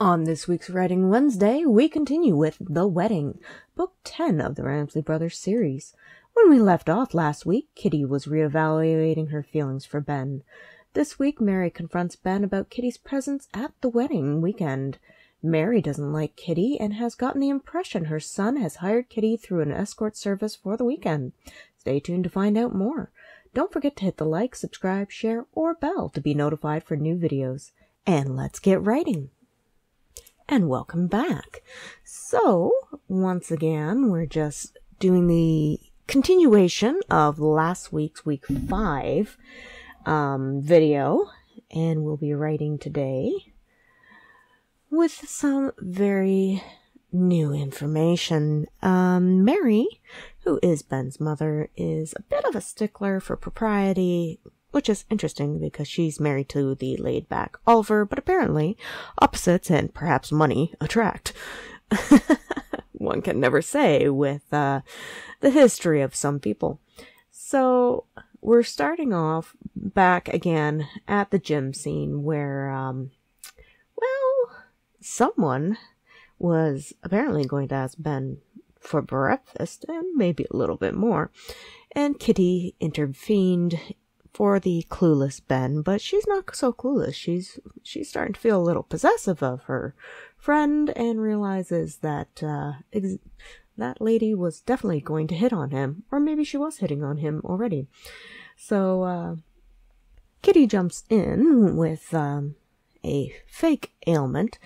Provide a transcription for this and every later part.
On this week's Writing Wednesday, we continue with The Wedding, Book 10 of the Ramsley Brothers series. When we left off last week, Kitty was reevaluating her feelings for Ben. This week, Mary confronts Ben about Kitty's presence at the wedding weekend. Mary doesn't like Kitty and has gotten the impression her son has hired Kitty through an escort service for the weekend. Stay tuned to find out more. Don't forget to hit the like, subscribe, share, or bell to be notified for new videos. And let's get writing and welcome back. So, once again, we're just doing the continuation of last week's week five um, video, and we'll be writing today with some very new information. Um, Mary, who is Ben's mother, is a bit of a stickler for propriety, which is interesting because she's married to the laid back Oliver, but apparently opposites and perhaps money attract. One can never say with uh, the history of some people. So we're starting off back again at the gym scene where, um, well, someone was apparently going to ask Ben for breakfast and maybe a little bit more. And Kitty intervened for the clueless Ben, but she's not so clueless. She's she's starting to feel a little possessive of her friend and realizes that uh, ex- that lady was definitely going to hit on him, or maybe she was hitting on him already. So uh, Kitty jumps in with um, a fake ailment.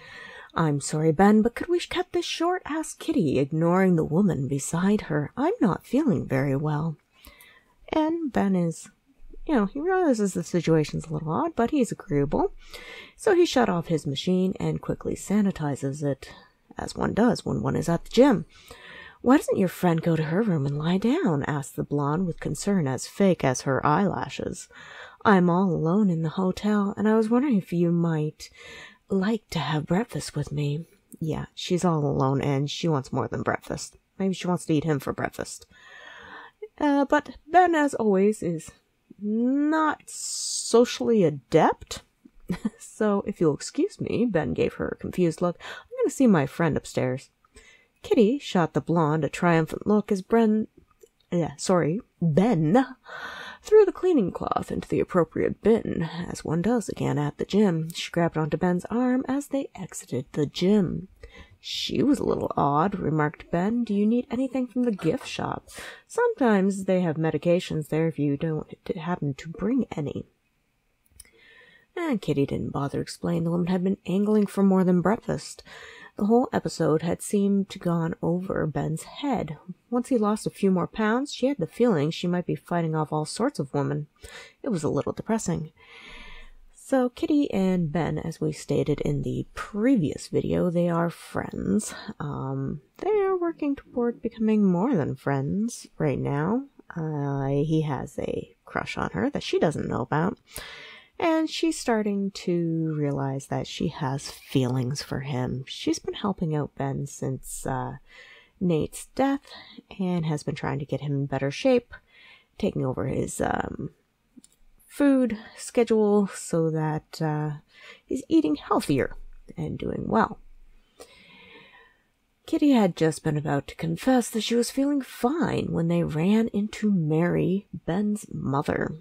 I'm sorry, Ben, but could we cut this short? asked Kitty, ignoring the woman beside her. I'm not feeling very well. And Ben is you know, he realizes the situation's a little odd, but he's agreeable. So he shut off his machine and quickly sanitizes it, as one does when one is at the gym. Why doesn't your friend go to her room and lie down? asked the blonde with concern as fake as her eyelashes. I'm all alone in the hotel, and I was wondering if you might like to have breakfast with me. Yeah, she's all alone, and she wants more than breakfast. Maybe she wants to eat him for breakfast. Uh, but Ben, as always, is not socially adept. so, if you'll excuse me, Ben gave her a confused look. I'm going to see my friend upstairs. Kitty shot the blonde a triumphant look as Bren, yeah, sorry, Ben, threw the cleaning cloth into the appropriate bin, as one does again at the gym. She grabbed onto Ben's arm as they exited the gym. She was a little odd, remarked Ben. Do you need anything from the gift shop? Sometimes they have medications there if you don't happen to bring any. And Kitty didn't bother to explain. The woman had been angling for more than breakfast. The whole episode had seemed to gone over Ben's head. Once he lost a few more pounds, she had the feeling she might be fighting off all sorts of women. It was a little depressing. So Kitty and Ben, as we stated in the previous video, they are friends. Um, they are working toward becoming more than friends right now. Uh, he has a crush on her that she doesn't know about. And she's starting to realize that she has feelings for him. She's been helping out Ben since uh, Nate's death and has been trying to get him in better shape, taking over his um, food schedule so that uh, he's eating healthier and doing well. Kitty had just been about to confess that she was feeling fine when they ran into Mary, Ben's mother.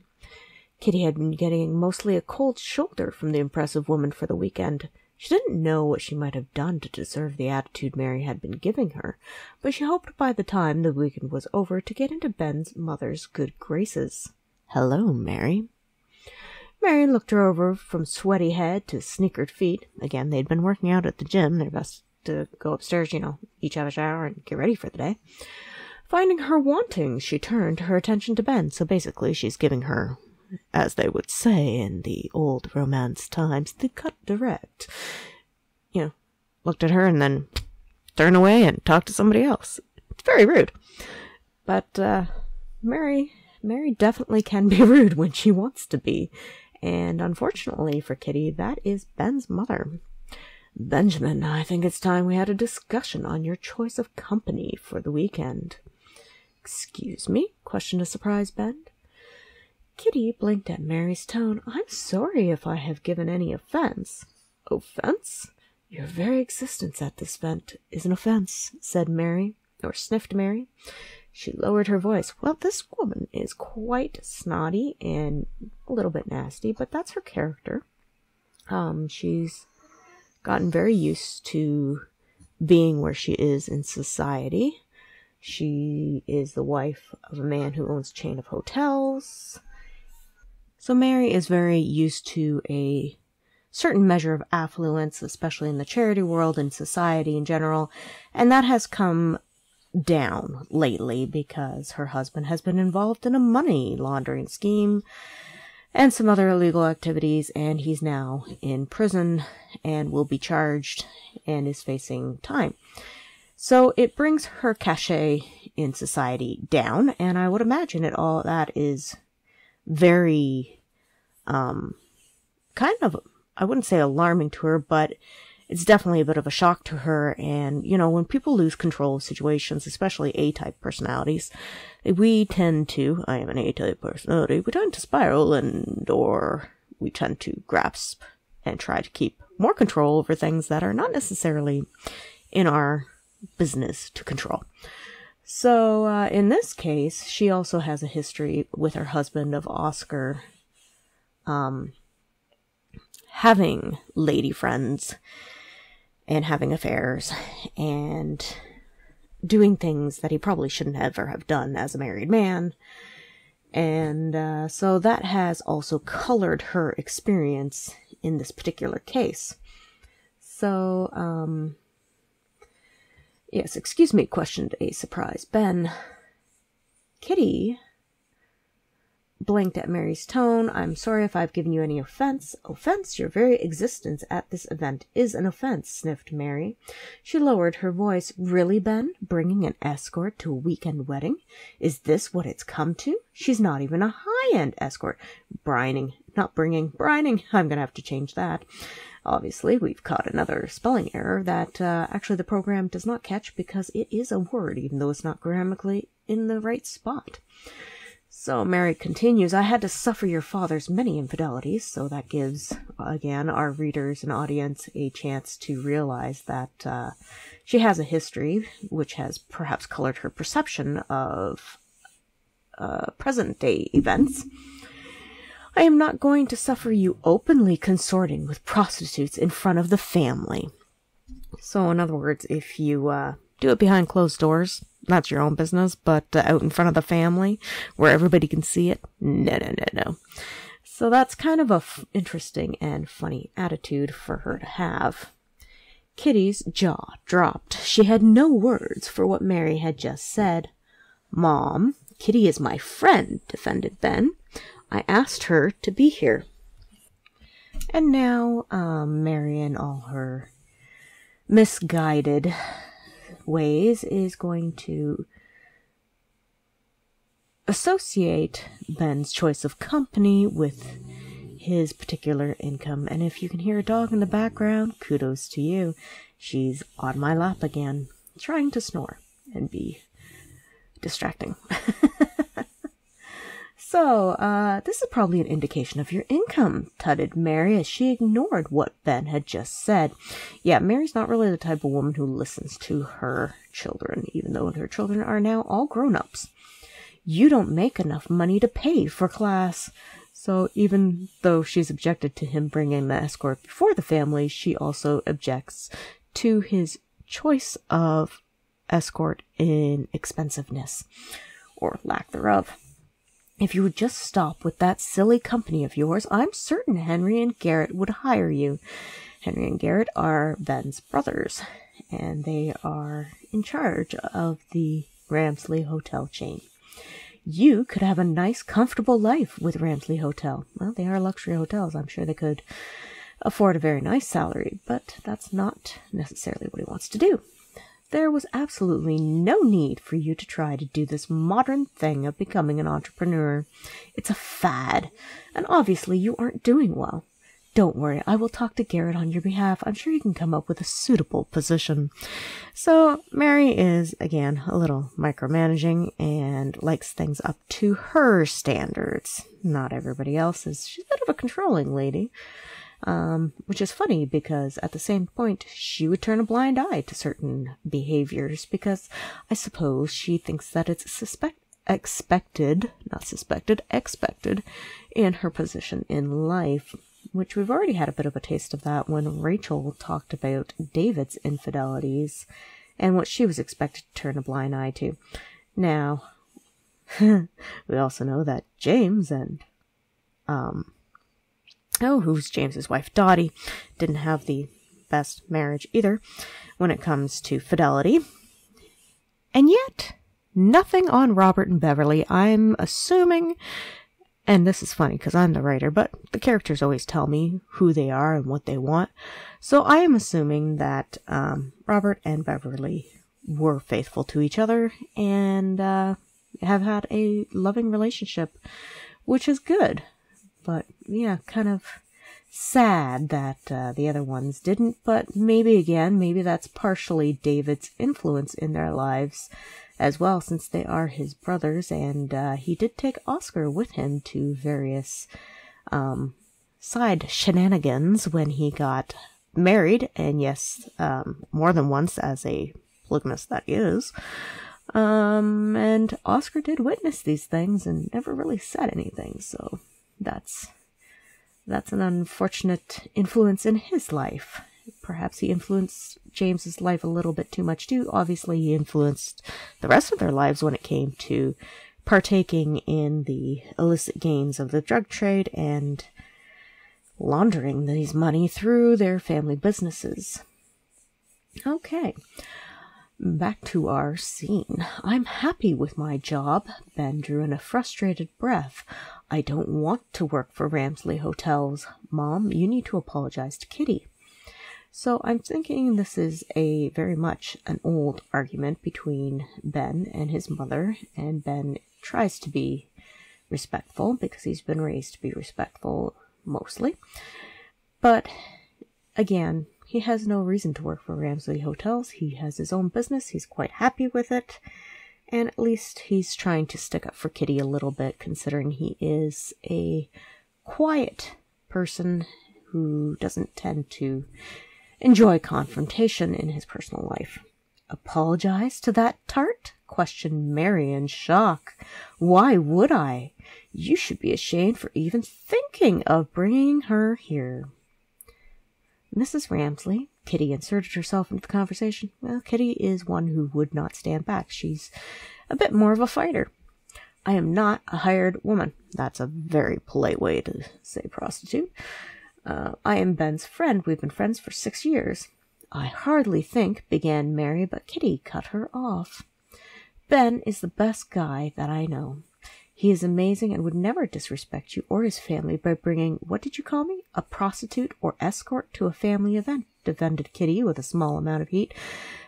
Kitty had been getting mostly a cold shoulder from the impressive woman for the weekend. She didn't know what she might have done to deserve the attitude Mary had been giving her, but she hoped by the time the weekend was over to get into Ben's mother's good graces. Hello, Mary. Mary looked her over from sweaty head to sneakered feet. Again, they'd been working out at the gym. They're best to go upstairs, you know, each have a shower and get ready for the day. Finding her wanting, she turned her attention to Ben. So basically, she's giving her, as they would say in the old romance times, the cut direct. You know, looked at her and then turned away and talked to somebody else. It's very rude. But, uh, Mary, Mary definitely can be rude when she wants to be. And unfortunately for Kitty, that is Ben's mother. Benjamin, I think it's time we had a discussion on your choice of company for the weekend. Excuse me? questioned a surprised Ben. Kitty blinked at Mary's tone. I'm sorry if I have given any offense. Offense? Your very existence at this event is an offense, said Mary, or sniffed Mary. She lowered her voice. Well, this woman is quite snotty and a little bit nasty, but that's her character. Um, she's gotten very used to being where she is in society. She is the wife of a man who owns a chain of hotels. So Mary is very used to a certain measure of affluence, especially in the charity world and society in general, and that has come down lately because her husband has been involved in a money laundering scheme and some other illegal activities, and he's now in prison and will be charged and is facing time. So it brings her cachet in society down, and I would imagine it all that is very, um, kind of, I wouldn't say alarming to her, but it's definitely a bit of a shock to her. And, you know, when people lose control of situations, especially A-type personalities, we tend to, I am an A-type personality, we tend to spiral and, or we tend to grasp and try to keep more control over things that are not necessarily in our business to control. So, uh, in this case, she also has a history with her husband of Oscar, um, having lady friends and having affairs and doing things that he probably shouldn't ever have done as a married man. And uh, so that has also colored her experience in this particular case. So, um, yes, excuse me, questioned a surprise Ben. Kitty blinked at Mary's tone. I'm sorry if I've given you any offense. Offense? Your very existence at this event is an offense, sniffed Mary. She lowered her voice. Really, Ben? Bringing an escort to a weekend wedding? Is this what it's come to? She's not even a high-end escort. Brining. Not bringing. Brining. I'm gonna have to change that. Obviously, we've caught another spelling error that uh, actually the program does not catch because it is a word, even though it's not grammatically in the right spot. So Mary continues, I had to suffer your father's many infidelities, so that gives, again, our readers and audience a chance to realize that uh, she has a history which has perhaps colored her perception of uh, present day events. I am not going to suffer you openly consorting with prostitutes in front of the family. So, in other words, if you uh, do it behind closed doors, that's your own business, but uh, out in front of the family where everybody can see it, no, no, no, no. So that's kind of a f- interesting and funny attitude for her to have. Kitty's jaw dropped. She had no words for what Mary had just said. Mom, Kitty is my friend, defended Ben. I asked her to be here. And now, um, Mary and all her misguided ways is going to associate Ben's choice of company with his particular income. And if you can hear a dog in the background, kudos to you. She's on my lap again, trying to snore and be distracting. So, uh, this is probably an indication of your income, tutted Mary as she ignored what Ben had just said. Yeah, Mary's not really the type of woman who listens to her children, even though her children are now all grown ups. You don't make enough money to pay for class. So, even though she's objected to him bringing the escort before the family, she also objects to his choice of escort in expensiveness, or lack thereof. If you would just stop with that silly company of yours, I'm certain Henry and Garrett would hire you. Henry and Garrett are Ben's brothers, and they are in charge of the Ramsley Hotel chain. You could have a nice, comfortable life with Ramsley Hotel. Well, they are luxury hotels. I'm sure they could afford a very nice salary, but that's not necessarily what he wants to do. There was absolutely no need for you to try to do this modern thing of becoming an entrepreneur. It's a fad, and obviously you aren't doing well. Don't worry, I will talk to Garrett on your behalf. I'm sure you can come up with a suitable position. So, Mary is, again, a little micromanaging and likes things up to her standards, not everybody else's. She's a bit of a controlling lady. Um, which is funny because at the same point, she would turn a blind eye to certain behaviors because I suppose she thinks that it's suspect expected, not suspected, expected in her position in life, which we've already had a bit of a taste of that when Rachel talked about David's infidelities and what she was expected to turn a blind eye to. Now, we also know that James and, um, oh, who's James's wife? Dottie didn't have the best marriage either when it comes to fidelity. And yet, nothing on Robert and Beverly. I'm assuming, and this is funny because I'm the writer, but the characters always tell me who they are and what they want. So I am assuming that um, Robert and Beverly were faithful to each other and uh, have had a loving relationship, which is good. But yeah, kind of sad that uh, the other ones didn't. But maybe again, maybe that's partially David's influence in their lives as well, since they are his brothers, and uh, he did take Oscar with him to various um, side shenanigans when he got married, and yes, um, more than once as a polygamist that is. Um, and Oscar did witness these things and never really said anything, so that's that's an unfortunate influence in his life. Perhaps he influenced James's life a little bit too much too. Obviously, he influenced the rest of their lives when it came to partaking in the illicit gains of the drug trade and laundering these money through their family businesses. Okay. Back to our scene. I'm happy with my job. Ben drew in a frustrated breath. I don't want to work for Ramsley Hotels. Mom, you need to apologize to Kitty. So I'm thinking this is a very much an old argument between Ben and his mother, and Ben tries to be respectful because he's been raised to be respectful mostly. But again, he has no reason to work for Ramsley Hotels. He has his own business. He's quite happy with it. And at least he's trying to stick up for Kitty a little bit, considering he is a quiet person who doesn't tend to enjoy confrontation in his personal life. Apologize to that tart? questioned Mary in shock. Why would I? You should be ashamed for even thinking of bringing her here. Mrs. Ramsley, Kitty inserted herself into the conversation. Well, Kitty is one who would not stand back. She's a bit more of a fighter. I am not a hired woman. That's a very polite way to say prostitute. Uh, I am Ben's friend. We've been friends for six years. I hardly think, began Mary, but Kitty cut her off. Ben is the best guy that I know. He is amazing and would never disrespect you or his family by bringing, what did you call me? A prostitute or escort to a family event, defended Kitty with a small amount of heat.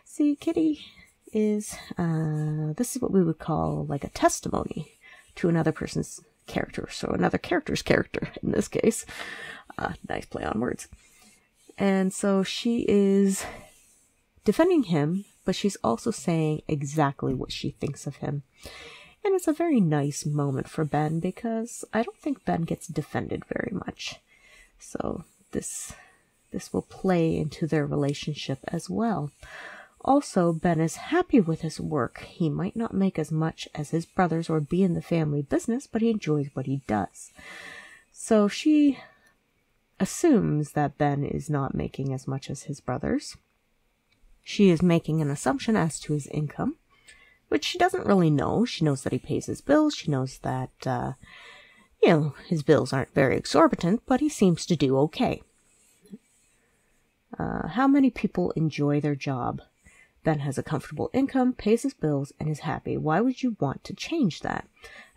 See, Kitty is, uh, this is what we would call like a testimony to another person's character. So another character's character in this case. Uh, nice play on words. And so she is defending him, but she's also saying exactly what she thinks of him. And it's a very nice moment for Ben because I don't think Ben gets defended very much. So this this will play into their relationship as well. Also, Ben is happy with his work. He might not make as much as his brothers or be in the family business, but he enjoys what he does. So she assumes that Ben is not making as much as his brothers. She is making an assumption as to his income which she doesn't really know. She knows that he pays his bills. She knows that, uh, you know, his bills aren't very exorbitant, but he seems to do okay. Uh, how many people enjoy their job? Ben has a comfortable income, pays his bills, and is happy. Why would you want to change that?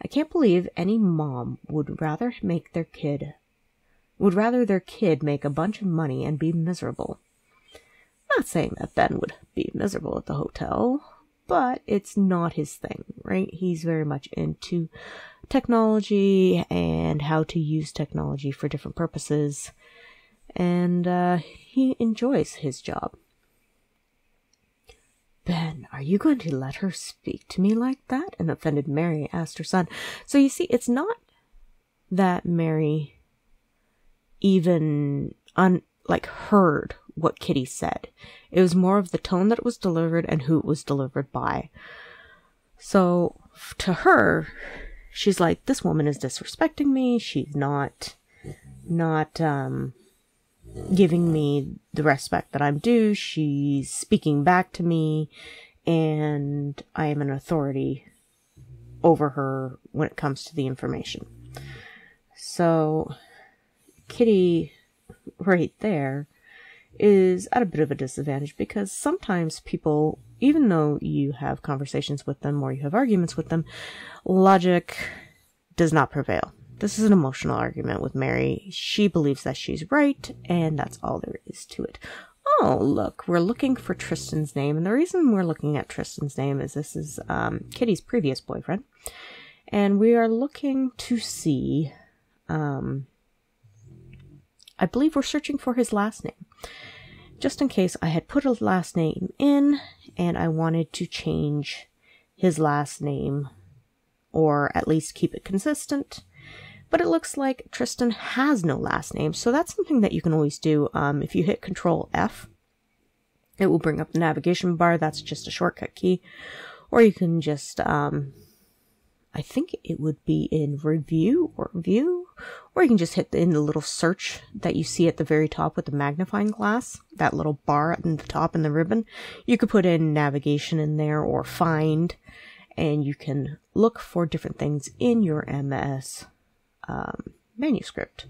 I can't believe any mom would rather make their kid would rather their kid make a bunch of money and be miserable. Not saying that Ben would be miserable at the hotel but it's not his thing, right? He's very much into technology and how to use technology for different purposes, and uh, he enjoys his job. Ben, are you going to let her speak to me like that? An offended Mary asked her son. So you see, it's not that Mary even un like heard what Kitty said. It was more of the tone that it was delivered and who it was delivered by. So to her, she's like, this woman is disrespecting me. She's not, not, um, giving me the respect that I'm due. She's speaking back to me and I am an authority over her when it comes to the information. So Kitty right there is at a bit of a disadvantage because sometimes people, even though you have conversations with them or you have arguments with them, logic does not prevail. This is an emotional argument with Mary. She believes that she's right, and that's all there is to it. Oh, look, we're looking for Tristan's name, and the reason we're looking at Tristan's name is this is um, Kitty's previous boyfriend, and we are looking to see. Um, I believe we're searching for his last name just in case I had put a last name in and I wanted to change his last name or at least keep it consistent. But it looks like Tristan has no last name, so that's something that you can always do. Um, if you hit Control F, it will bring up the navigation bar. That's just a shortcut key. Or you can just um, I think it would be in review or view, or you can just hit in the little search that you see at the very top with the magnifying glass, that little bar at the top in the ribbon. You could put in navigation in there or find, and you can look for different things in your MS um, manuscript,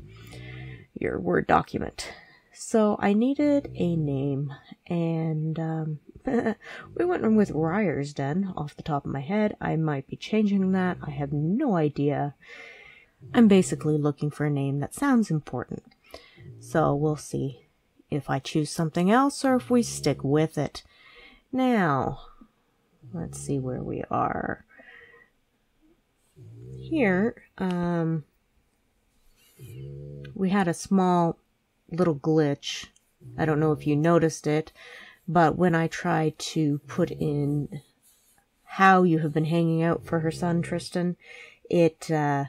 your Word document. So I needed a name, and um, we went with Ryerson off the top of my head. I might be changing that. I have no idea. I'm basically looking for a name that sounds important. So we'll see if I choose something else or if we stick with it. Now, let's see where we are. Here, um, we had a small little glitch. I don't know if you noticed it. But when I tried to put in how you have been hanging out for her son, Tristan, it, uh,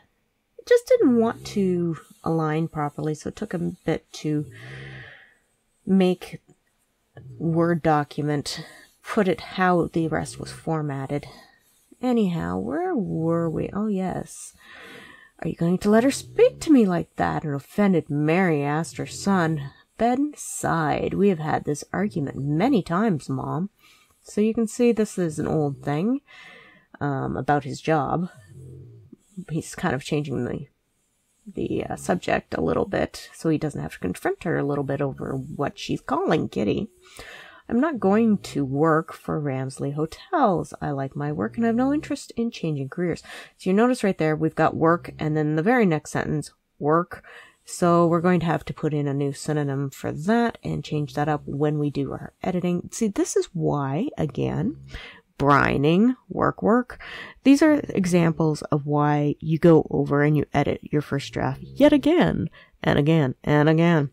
just didn't want to align properly. So it took a bit to make Word document put it how the rest was formatted. Anyhow, where were we? Oh, yes. Are you going to let her speak to me like that? An offended Mary asked her son. Ben sighed. We have had this argument many times, Mom. So you can see this is an old thing um, about his job. He's kind of changing the the uh, subject a little bit so he doesn't have to confront her a little bit over what she's calling Kitty. I'm not going to work for Ramsley Hotels. I like my work and I have no interest in changing careers. So you notice right there, we've got work and then the very next sentence, work so we're going to have to put in a new synonym for that and change that up when we do our editing. See, this is why, again, brining, work, work. These are examples of why you go over and you edit your first draft yet again and again and again.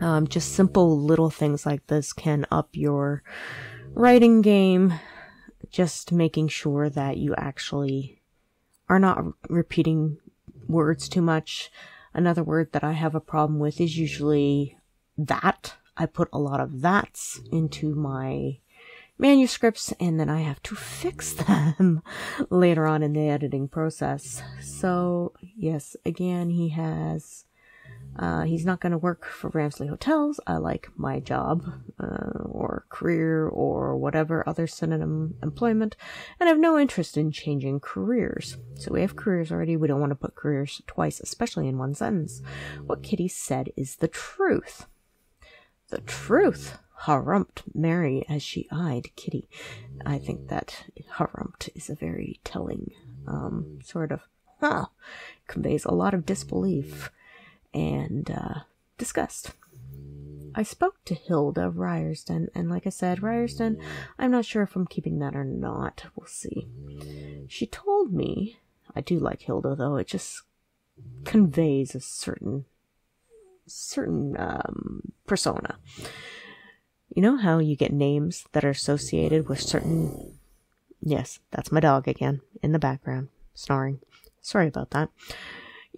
Um, just simple little things like this can up your writing game. Just making sure that you actually are not repeating words too much. Another word that I have a problem with is usually that. I put a lot of that's into my manuscripts and then I have to fix them later on in the editing process. So, yes, again, he has uh, he's not going to work for Ramsley Hotels. I like my job, uh, or career, or whatever other synonym employment, and I have no interest in changing careers. So we have careers already. We don't want to put careers twice, especially in one sentence. What Kitty said is the truth. The truth, harumphed Mary as she eyed Kitty. I think that harumphed is a very telling, um, sort of, huh, conveys a lot of disbelief and uh, discussed. I spoke to Hilda Ryerson, and like I said, Ryerson, I'm not sure if I'm keeping that or not. We'll see. She told me, I do like Hilda though, it just conveys a certain, certain, um, persona. You know how you get names that are associated with certain, yes, that's my dog again, in the background, snoring. Sorry about that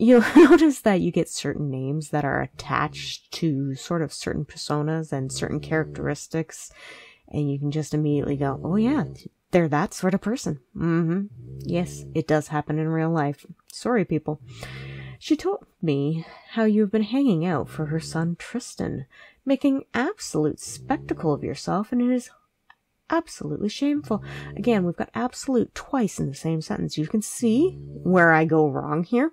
You'll notice that you get certain names that are attached to sort of certain personas and certain characteristics, and you can just immediately go, oh yeah, they're that sort of person. Mm-hmm. Yes, it does happen in real life. Sorry, people. She told me how you have been hanging out for her son Tristan, making absolute spectacle of yourself, and it is absolutely shameful. Again, we've got absolute twice in the same sentence. You can see where I go wrong here.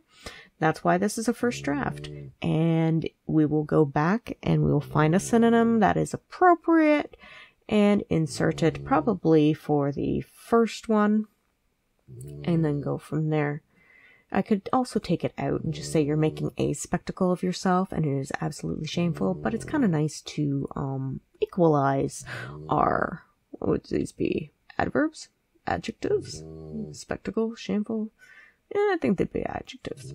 That's why this is a first draft. And we will go back and we will find a synonym that is appropriate and insert it probably for the first one and then go from there. I could also take it out and just say you're making a spectacle of yourself and it is absolutely shameful, but it's kind of nice to um, equalize our, what would these be? Adverbs? Adjectives? Spectacle? Shameful? Yeah, I think they'd be adjectives.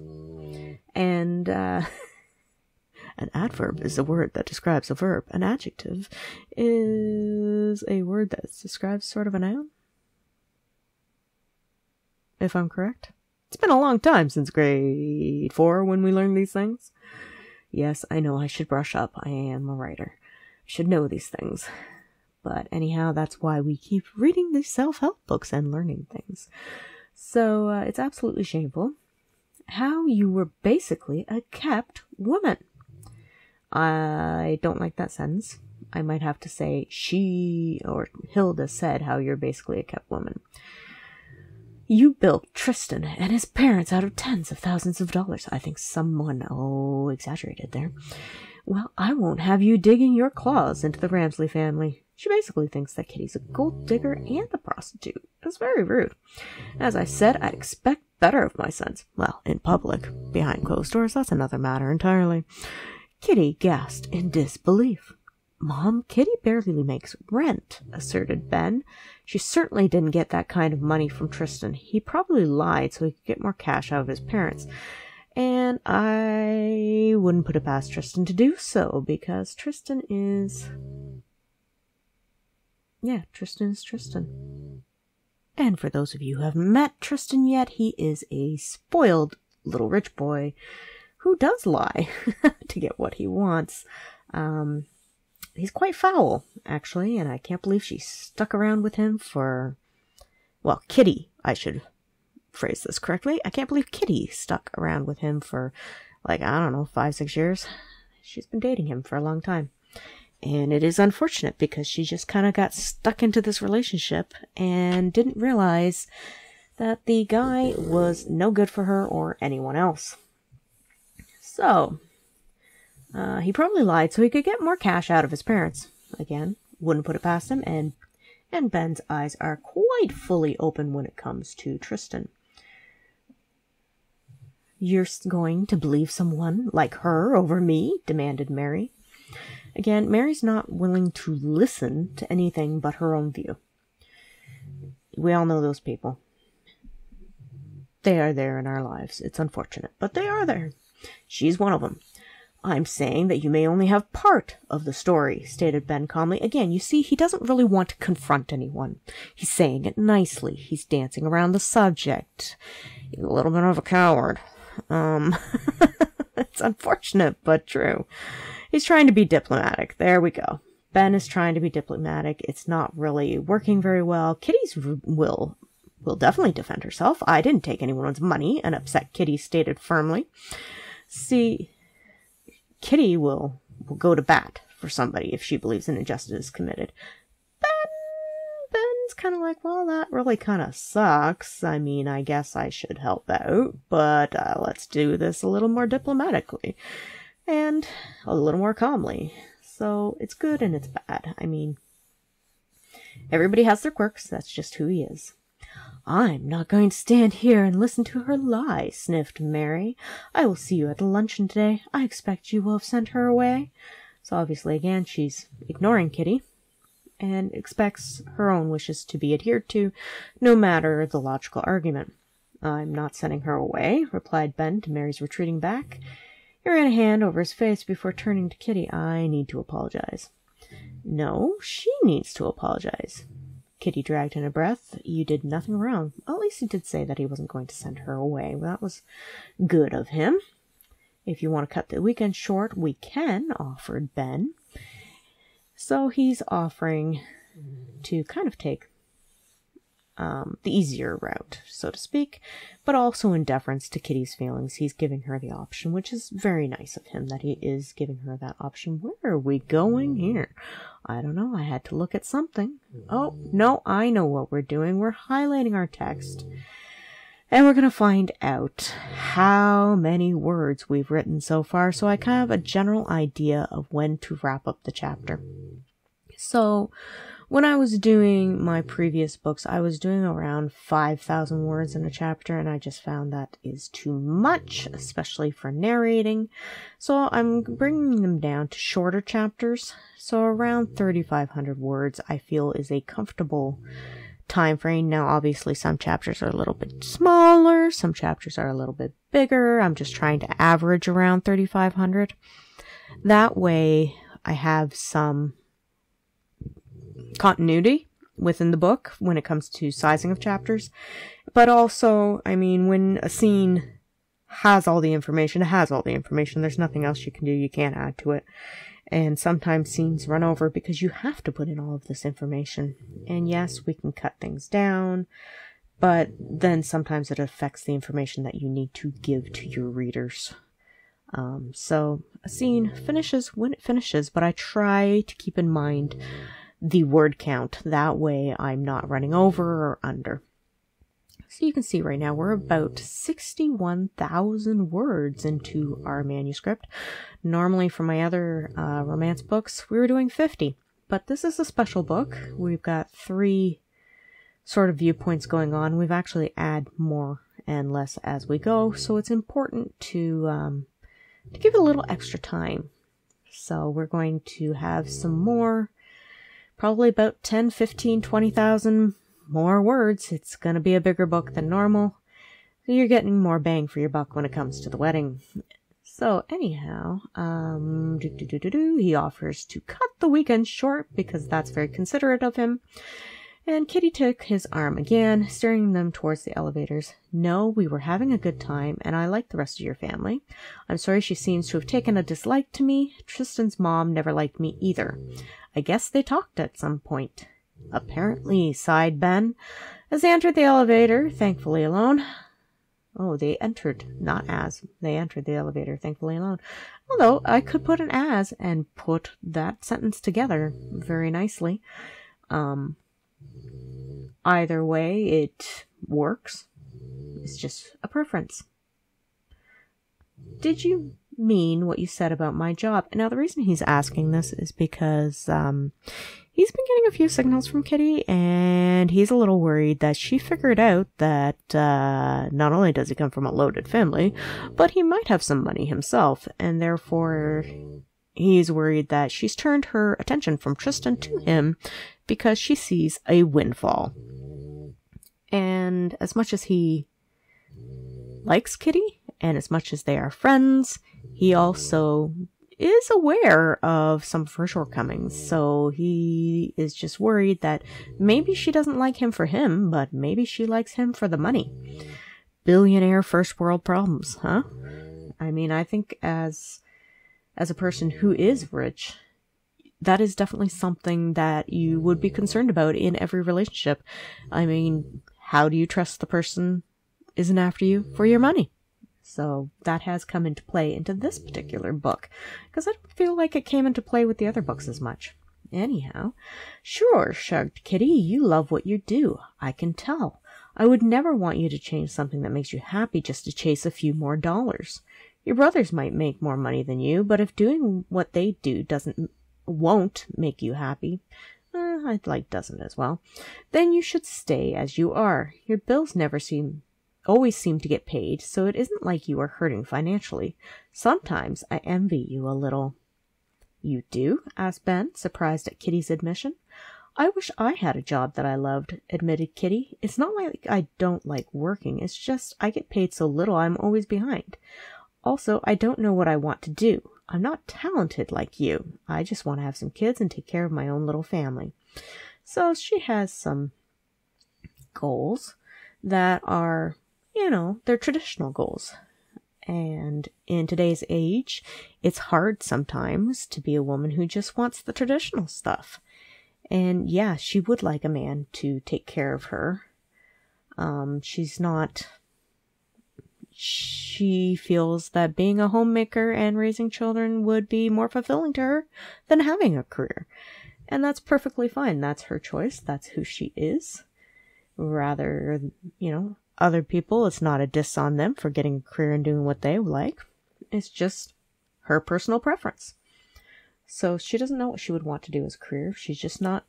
And, uh, An adverb is a word that describes a verb. An adjective is a word that describes sort of a noun. If I'm correct. It's been a long time since grade four when we learned these things. Yes, I know I should brush up. I am a writer. I should know these things. But anyhow, that's why we keep reading these self help books and learning things. So uh, it's absolutely shameful how you were basically a kept woman. I don't like that sentence. I might have to say she or Hilda said how you're basically a kept woman. You built Tristan and his parents out of tens of thousands of dollars. I think someone, oh, exaggerated there. Well, I won't have you digging your claws into the Ramsley family. She basically thinks that Kitty's a gold digger and a prostitute. It's very rude. As I said, I expect better of my sons. Well, in public. Behind closed doors, that's another matter entirely. Kitty gasped in disbelief. Mom, Kitty barely makes rent, asserted Ben. She certainly didn't get that kind of money from Tristan. He probably lied so he could get more cash out of his parents. And I wouldn't put it past Tristan to do so because Tristan is. Yeah, Tristan is Tristan. And for those of you who haven't met Tristan yet, he is a spoiled little rich boy who does lie to get what he wants. Um, he's quite foul, actually, and I can't believe she stuck around with him for. Well, Kitty, I should phrase this correctly. I can't believe Kitty stuck around with him for, like, I don't know, five, six years. She's been dating him for a long time. And it is unfortunate because she just kind of got stuck into this relationship and didn't realize that the guy was no good for her or anyone else. So, uh, he probably lied so he could get more cash out of his parents. Again, wouldn't put it past him, and and Ben's eyes are quite fully open when it comes to Tristan. You're going to believe someone like her over me? demanded Mary. Again, Mary's not willing to listen to anything but her own view. We all know those people. They are there in our lives. It's unfortunate, but they are there. She's one of them. I'm saying that you may only have part of the story, stated Ben calmly. Again, you see, he doesn't really want to confront anyone. He's saying it nicely. He's dancing around the subject. He's a little bit of a coward. Um, it's unfortunate, but true. He's trying to be diplomatic. There we go. Ben is trying to be diplomatic. It's not really working very well. Kitty's will will definitely defend herself. I didn't take anyone's money, an upset Kitty stated firmly. See, Kitty will, will go to bat for somebody if she believes an injustice is committed. Ben, Ben's kind of like, well, that really kind of sucks. I mean, I guess I should help out, but uh, let's do this a little more diplomatically and a little more calmly. So it's good and it's bad. I mean, everybody has their quirks. That's just who he is. I'm not going to stand here and listen to her lie, sniffed Mary. I will see you at luncheon today. I expect you will have sent her away. So obviously, again, she's ignoring Kitty and expects her own wishes to be adhered to, no matter the logical argument. I'm not sending her away, replied Ben to Mary's retreating back. He ran a hand over his face before turning to Kitty. I need to apologize. No, she needs to apologize. Kitty dragged in a breath. You did nothing wrong. At least he did say that he wasn't going to send her away. Well, that was good of him. If you want to cut the weekend short, we can, offered Ben. So he's offering to kind of take um, the easier route, so to speak, but also in deference to Kitty's feelings, he's giving her the option, which is very nice of him that he is giving her that option. Where are we going hmm. here? I don't know. I had to look at something. Hmm. Oh, no, I know what we're doing. We're highlighting our text. Hmm. And we're going to find out how many words we've written so far, so I kind of have a general idea of when to wrap up the chapter. So, when I was doing my previous books, I was doing around 5,000 words in a chapter, and I just found that is too much, especially for narrating. So I'm bringing them down to shorter chapters. So around 3,500 words, I feel is a comfortable time frame. Now, obviously, some chapters are a little bit smaller, some chapters are a little bit bigger. I'm just trying to average around 3,500. That way, I have some continuity within the book when it comes to sizing of chapters. But also, I mean, when a scene has all the information, it has all the information. There's nothing else you can do. You can't add to it. And sometimes scenes run over because you have to put in all of this information. And yes, we can cut things down, but then sometimes it affects the information that you need to give to your readers. Um, so a scene finishes when it finishes, but I try to keep in mind the word count. That way I'm not running over or under. So you can see right now we're about 61,000 words into our manuscript. Normally for my other uh, romance books, we were doing 50. But this is a special book. We've got three sort of viewpoints going on. We've actually add more and less as we go, so it's important to um, to give it a little extra time. So we're going to have some more probably about 10, 15, 20,000 more words. It's going to be a bigger book than normal. So you're getting more bang for your buck when it comes to the wedding. So anyhow, um, he offers to cut the weekend short because that's very considerate of him. And Kitty took his arm again, steering them towards the elevators. No, we were having a good time, and I like the rest of your family. I'm sorry she seems to have taken a dislike to me. Tristan's mom never liked me either. I guess they talked at some point. Apparently, sighed Ben, as they entered the elevator, thankfully alone. Oh, they entered, not as. They entered the elevator, thankfully alone. Although I could put an as and put that sentence together very nicely. Um, either way, it works. It's just a preference. Did you mean what you said about my job. Now, the reason he's asking this is because um, he's been getting a few signals from Kitty, and he's a little worried that she figured out that uh, not only does he come from a loaded family, but he might have some money himself, and therefore he's worried that she's turned her attention from Tristan to him because she sees a windfall. And as much as he likes Kitty, and as much as they are friends, he also is aware of some of her shortcomings. So he is just worried that maybe she doesn't like him for him, but maybe she likes him for the money. Billionaire first world problems, huh? I mean, I think as as a person who is rich, that is definitely something that you would be concerned about in every relationship. I mean, how do you trust the person isn't after you for your money? So that has come into play into this particular book, because I don't feel like it came into play with the other books as much. Anyhow, sure, shrugged Kitty, you love what you do. I can tell. I would never want you to change something that makes you happy just to chase a few more dollars. Your brothers might make more money than you, but if doing what they do doesn't won't make you happy, eh, I'd like doesn't as well, then you should stay as you are. Your bills never seem always seem to get paid, so it isn't like you are hurting financially. Sometimes I envy you a little. You do? asked Ben, surprised at Kitty's admission. I wish I had a job that I loved, admitted Kitty. It's not like I don't like working, it's just I get paid so little I'm always behind. Also, I don't know what I want to do. I'm not talented like you. I just want to have some kids and take care of my own little family. So she has some goals that are, you know, they're traditional goals. And in today's age, it's hard sometimes to be a woman who just wants the traditional stuff. And yeah, she would like a man to take care of her. Um, she's not, she feels that being a homemaker and raising children would be more fulfilling to her than having a career. And that's perfectly fine. That's her choice. That's who she is. Rather, you know, other people, it's not a diss on them for getting a career and doing what they like. It's just her personal preference. So she doesn't know what she would want to do as a career. She's just not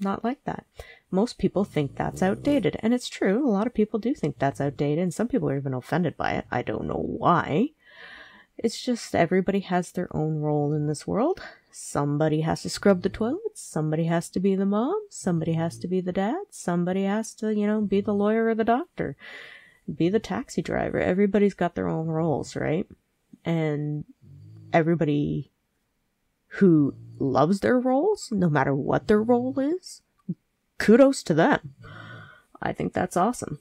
not like that. Most people think that's outdated, and it's true. A lot of people do think that's outdated, and some people are even offended by it. I don't know why. It's just everybody has their own role in this world. Somebody has to scrub the toilets, somebody has to be the mom, somebody has to be the dad, somebody has to, you know, be the lawyer or the doctor, be the taxi driver. Everybody's got their own roles, right? And everybody who loves their roles, no matter what their role is, kudos to them. I think that's awesome.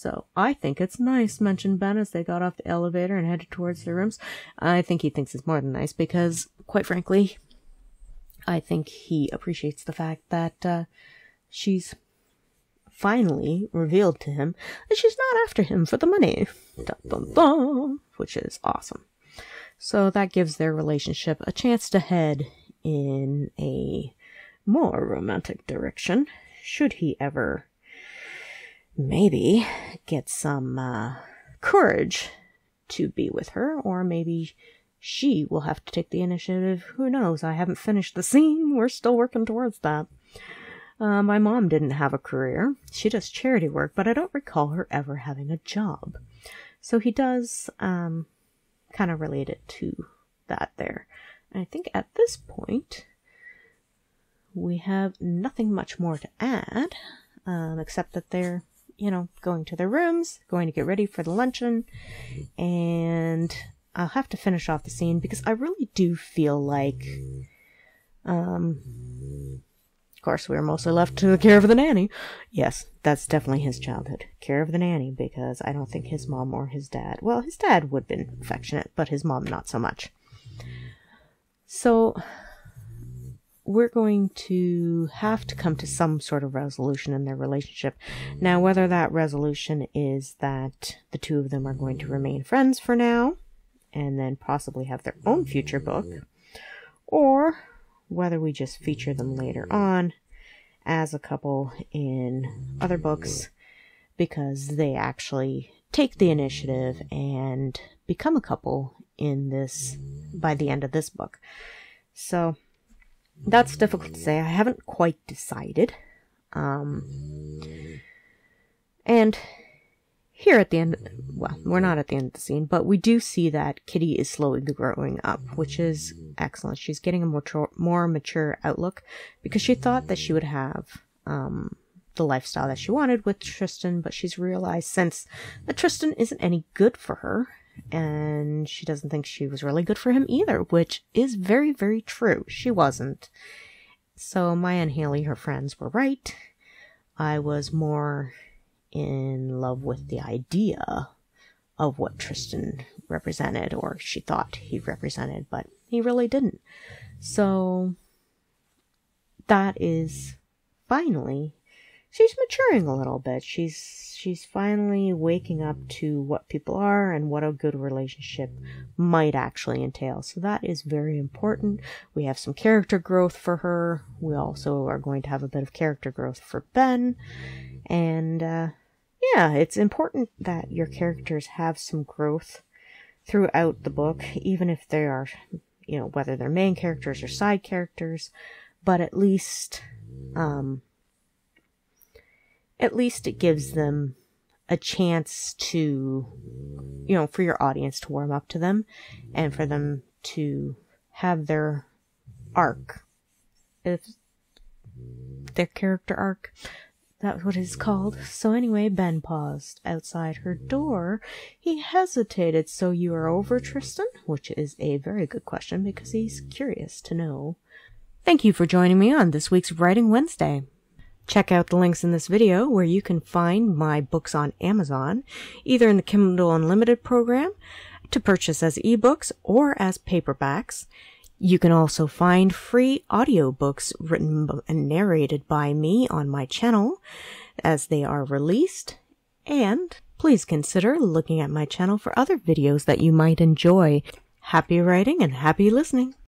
So I think it's nice, mentioned Ben as they got off the elevator and headed towards their rooms. I think he thinks it's more than nice because, quite frankly, I think he appreciates the fact that uh, she's finally revealed to him that she's not after him for the money. Dun, dun, dun, which is awesome. So that gives their relationship a chance to head in a more romantic direction, should he ever maybe get some uh, courage to be with her, or maybe she will have to take the initiative. Who knows? I haven't finished the scene. We're still working towards that. Uh, my mom didn't have a career. She does charity work, but I don't recall her ever having a job. So he does um, kind of related to that there. And I think at this point, we have nothing much more to add, um, except that they're, you know, going to their rooms, going to get ready for the luncheon, and I'll have to finish off the scene because I really do feel like, um, of course, we were mostly left to the care of the nanny. Yes, that's definitely his childhood. Care of the nanny, because I don't think his mom or his dad, well, his dad would have been affectionate, but his mom not so much. So, we're going to have to come to some sort of resolution in their relationship. Now, whether that resolution is that the two of them are going to remain friends for now, and then possibly have their own future book, or whether we just feature them later on as a couple in other books because they actually take the initiative and become a couple in this by the end of this book. So that's difficult to say. I haven't quite decided. Um, and here at the end, well, we're not at the end of the scene, but we do see that Kitty is slowly growing up, which is excellent. She's getting a more, more mature outlook because she thought that she would have um, the lifestyle that she wanted with Tristan, but she's realized since that Tristan isn't any good for her, and she doesn't think she was really good for him either, which is very, very true. She wasn't. So Maya and Haley, her friends, were right. I was more in love with the idea of what Tristan represented, or she thought he represented, but he really didn't. So that is finally she's maturing a little bit. She's she's finally waking up to what people are and what a good relationship might actually entail. So that is very important. We have some character growth for her. We also are going to have a bit of character growth for Ben. And uh, yeah, it's important that your characters have some growth throughout the book, even if they are, you know, whether they're main characters or side characters, but at least, um, at least it gives them a chance to, you know, for your audience to warm up to them and for them to have their arc, if their character arc that's what it's called. So anyway, Ben paused outside her door. He hesitated. So you are over, Tristan? Which is a very good question because he's curious to know Thank you for joining me on this week's Writing Wednesday. Check out the links in this video where you can find my books on Amazon, either in the Kindle Unlimited program to purchase as ebooks or as paperbacks. You can also find free audiobooks written and narrated by me on my channel as they are released. And please consider looking at my channel for other videos that you might enjoy. Happy writing and happy listening!